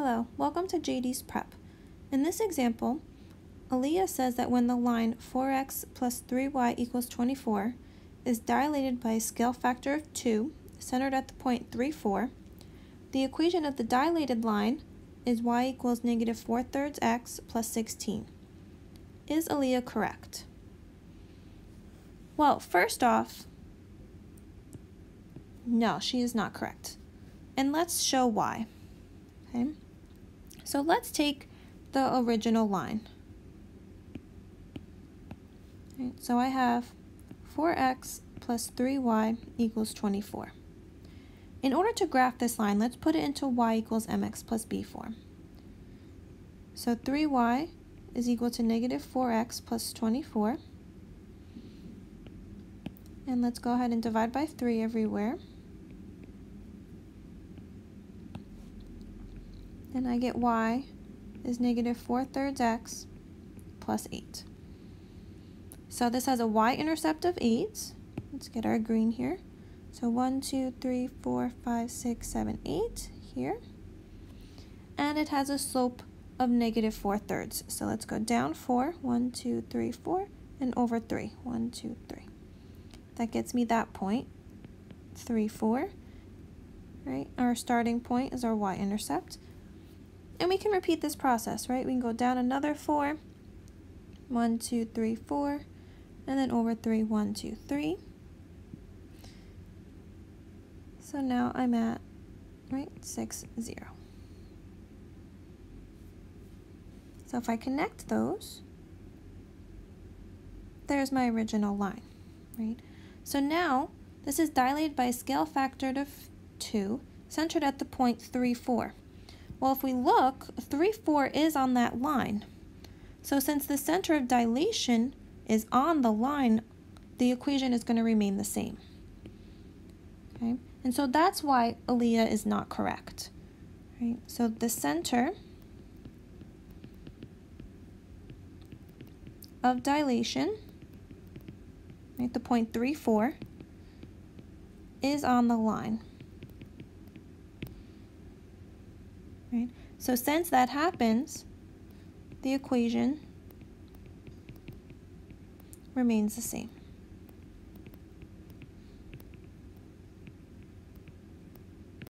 Hello, welcome to JD's Prep. In this example, Aaliyah says that when the line 4x plus 3y equals 24 is dilated by a scale factor of 2, centered at the point 3, 4, the equation of the dilated line is y equals negative 4 thirds x plus 16. Is Aaliyah correct? Well, first off, no, she is not correct. And let's show why. Okay, so let's take the original line. Right, so I have 4x plus 3y equals 24. In order to graph this line, let's put it into y equals mx plus b form. So 3y is equal to negative 4x plus 24. And let's go ahead and divide by 3 everywhere. And I get y is negative 4 thirds x plus 8. So this has a y-intercept of 8. Let's get our green here. So 1, 2, 3, 4, 5, 6, 7, 8 here. And it has a slope of negative 4 thirds. So let's go down 4, 1, 2, 3, 4, and over 3, 1, 2, 3. That gets me that point, 3, 4. Right? Our starting point is our y-intercept. And we can repeat this process, right? We can go down another 4, 1, 2, 3, 4, and then over 3, 1, 2, 3. So now I'm at, right, six, zero. So if I connect those, there's my original line, right? So now, this is dilated by a scale factor of 2, centered at the point 3, 4. Well, if we look, 3, 4 is on that line. So since the center of dilation is on the line, the equation is going to remain the same. Okay, and so that's why Aaliyah is not correct. Right? So the center of dilation, right, the point 3, 4, is on the line. Right? So since that happens, the equation remains the same.